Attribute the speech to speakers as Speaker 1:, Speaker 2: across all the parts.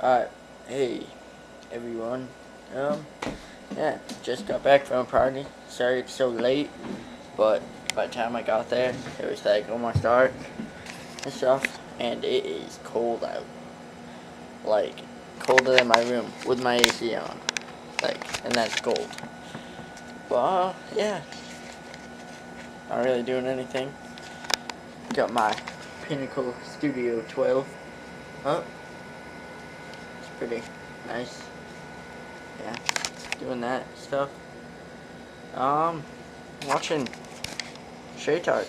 Speaker 1: Uh, hey, everyone. Um, yeah, just got back from a party. Sorry it's so late, but by the time I got there, it was like almost dark and stuff, and it is cold out. Like, colder than my room with my AC on. Like, and that's cold. But, uh, yeah. Not really doing anything. Got my Pinnacle Studio 12 up pretty nice. Yeah, doing that stuff. Um, watching Shaytard.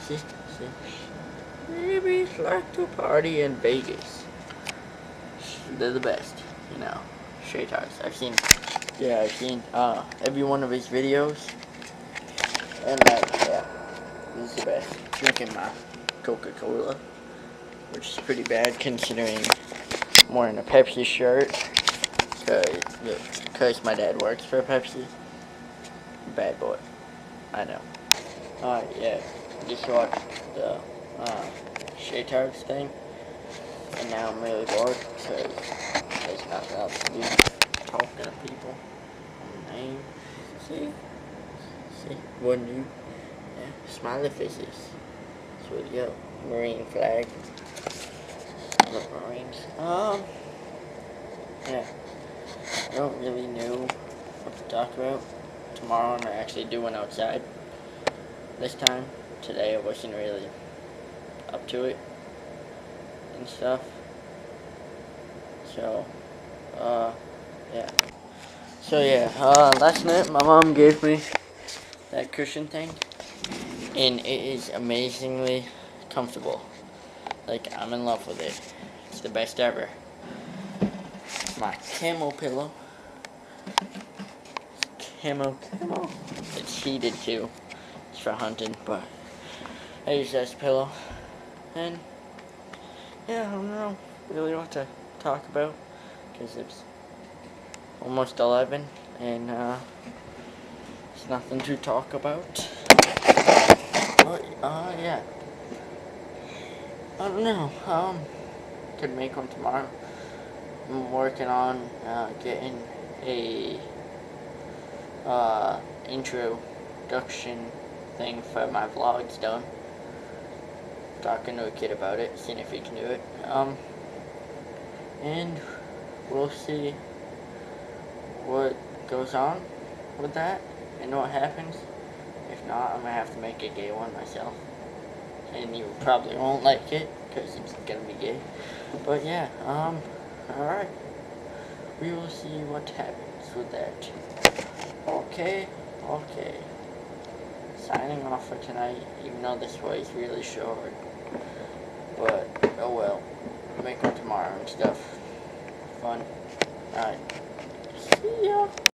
Speaker 1: See, see. Maybe like to party in Vegas. They're the best, you know. Shaytards. I've seen, yeah, I've seen uh, every one of his videos. And like, yeah, this is the best. Drinking my Coca-Cola, which is pretty bad considering I'm wearing a Pepsi shirt because my dad works for Pepsi. Bad boy. I know. Alright, yeah. Just watched the uh, Shaytards thing. And now I'm really bored because there's nothing else to do. Talking to people. Name. See? See? One new. Yeah. Smiley faces. Sweet yo. Marine flag the Marines. Um, yeah, I don't really know what to talk about. Tomorrow I'm actually doing outside. This time, today I wasn't really up to it and stuff. So, uh, yeah. So yeah, uh, last night my mom gave me that cushion thing, and it is amazingly comfortable. Like, I'm in love with it. It's the best ever. My camo pillow. Camo, camo. It's heated too. It's for hunting, but I use this pillow. And, yeah, I don't know really what to talk about. Because it's almost 11, and, uh, there's nothing to talk about. But, uh, yeah. I don't know. Um, could make one tomorrow. I'm working on uh, getting a uh, introduction thing for my vlogs done. Talking to a kid about it, seeing if he can do it. Um, and we'll see what goes on with that and what happens. If not, I'm gonna have to make a gay one myself and you probably won't like it because it's gonna be gay. But yeah, um, alright. We will see what happens with that. Okay, okay. Signing off for tonight, even though this was really short. But, oh well. Make one tomorrow and stuff. Fun. Alright. See ya.